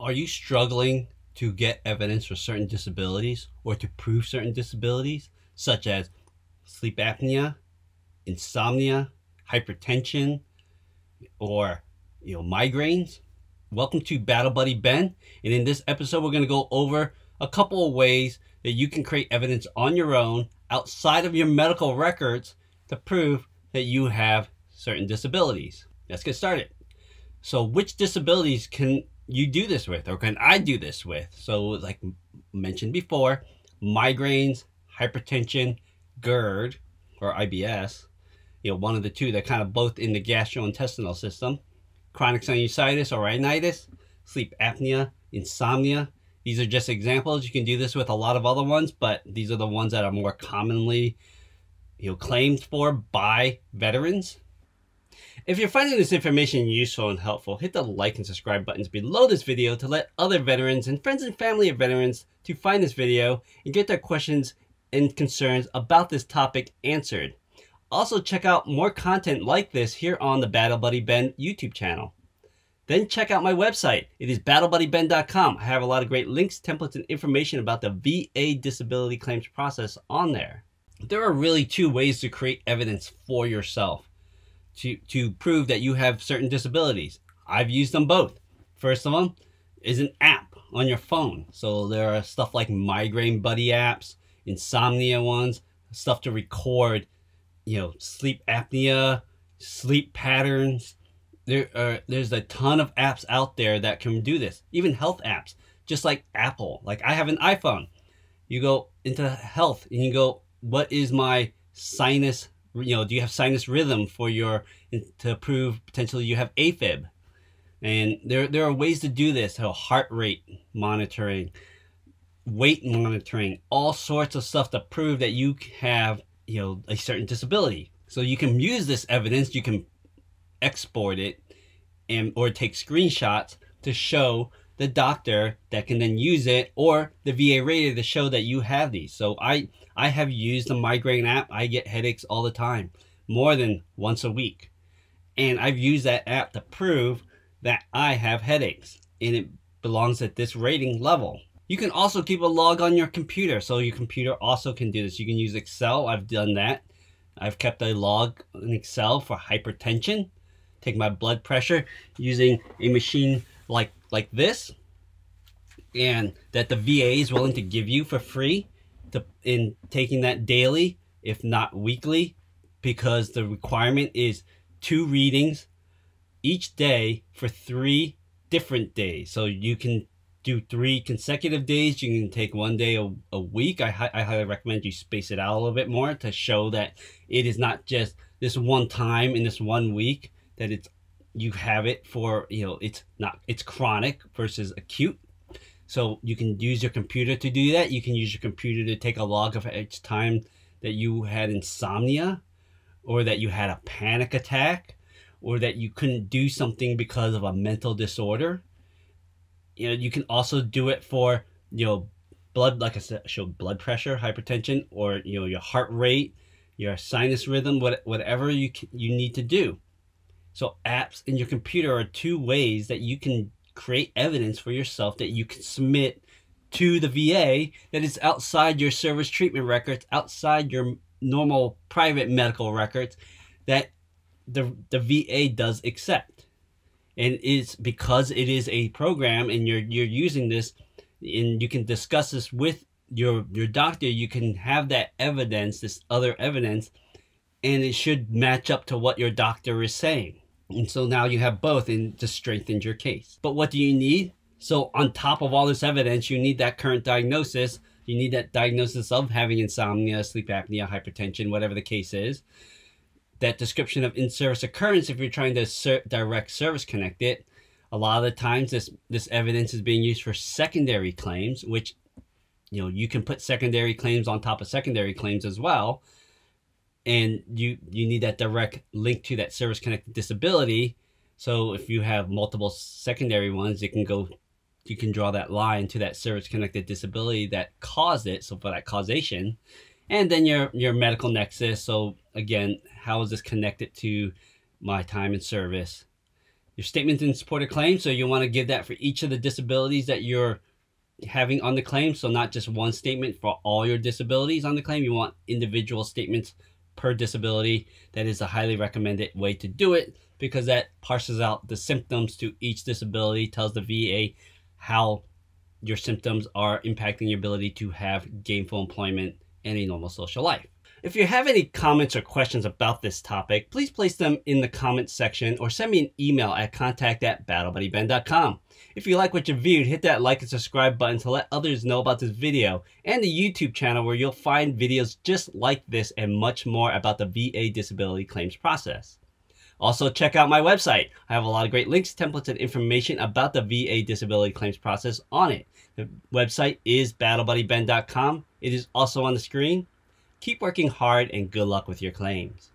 Are you struggling to get evidence for certain disabilities or to prove certain disabilities, such as sleep apnea, insomnia, hypertension, or you know migraines? Welcome to Battle Buddy Ben, and in this episode we're going to go over a couple of ways that you can create evidence on your own outside of your medical records to prove that you have certain disabilities. Let's get started. So which disabilities can you do this with or can I do this with? So like mentioned before, migraines, hypertension, GERD or IBS, you know, one of the two, they're kind of both in the gastrointestinal system. Chronic sinusitis or rhinitis, sleep apnea, insomnia. These are just examples. You can do this with a lot of other ones, but these are the ones that are more commonly you know, claimed for by veterans if you're finding this information useful and helpful, hit the like and subscribe buttons below this video to let other veterans and friends and family of veterans to find this video and get their questions and concerns about this topic answered. Also check out more content like this here on the Battle Buddy Ben YouTube channel. Then check out my website. It is battlebuddyben.com. I have a lot of great links, templates, and information about the VA disability claims process on there. There are really two ways to create evidence for yourself to, to prove that you have certain disabilities. I've used them both. First of them is an app on your phone. So there are stuff like migraine buddy apps, insomnia ones, stuff to record, you know, sleep apnea, sleep patterns. There are, there's a ton of apps out there that can do this. Even health apps, just like Apple. Like I have an iPhone. You go into health and you go, what is my sinus you know, do you have sinus rhythm for your, to prove potentially you have AFib? And there, there are ways to do this, so heart rate monitoring, weight monitoring, all sorts of stuff to prove that you have, you know, a certain disability. So you can use this evidence, you can export it and or take screenshots to show the doctor that can then use it or the VA rater to show that you have these. So I, I have used the migraine app. I get headaches all the time, more than once a week. And I've used that app to prove that I have headaches and it belongs at this rating level. You can also keep a log on your computer. So your computer also can do this. You can use Excel. I've done that. I've kept a log in Excel for hypertension. Take my blood pressure using a machine like like this and that the VA is willing to give you for free to, in taking that daily, if not weekly, because the requirement is two readings each day for three different days. So you can do three consecutive days. You can take one day a, a week. I, I highly recommend you space it out a little bit more to show that it is not just this one time in this one week that it's you have it for you know it's not it's chronic versus acute. So you can use your computer to do that. You can use your computer to take a log of each time that you had insomnia or that you had a panic attack or that you couldn't do something because of a mental disorder. You know you can also do it for you know blood like i said show blood pressure hypertension or you know your heart rate your sinus rhythm what, whatever you you need to do so apps in your computer are two ways that you can create evidence for yourself that you can submit to the VA that is outside your service treatment records, outside your normal private medical records that the, the VA does accept. And it's because it is a program and you're you're using this and you can discuss this with your your doctor, you can have that evidence, this other evidence, and it should match up to what your doctor is saying. And so now you have both and just strengthened your case. But what do you need? So on top of all this evidence, you need that current diagnosis. You need that diagnosis of having insomnia, sleep apnea, hypertension, whatever the case is. That description of in-service occurrence if you're trying to ser direct service connect it. A lot of the times this, this evidence is being used for secondary claims, which you know you can put secondary claims on top of secondary claims as well and you you need that direct link to that service connected disability so if you have multiple secondary ones it can go you can draw that line to that service connected disability that caused it so for that causation and then your your medical nexus so again how is this connected to my time in service your statement in support of claim. So you want to give that for each of the disabilities that you're having on the claim. So not just one statement for all your disabilities on the claim. You want individual statements per disability. That is a highly recommended way to do it because that parses out the symptoms to each disability, tells the VA how your symptoms are impacting your ability to have gainful employment and a normal social life. If you have any comments or questions about this topic, please place them in the comments section or send me an email at contact at battlebuddyben.com. If you like what you viewed, hit that like and subscribe button to let others know about this video and the YouTube channel where you'll find videos just like this and much more about the VA disability claims process. Also, check out my website. I have a lot of great links, templates, and information about the VA disability claims process on it. The website is battlebuddyben.com. It is also on the screen. Keep working hard and good luck with your claims.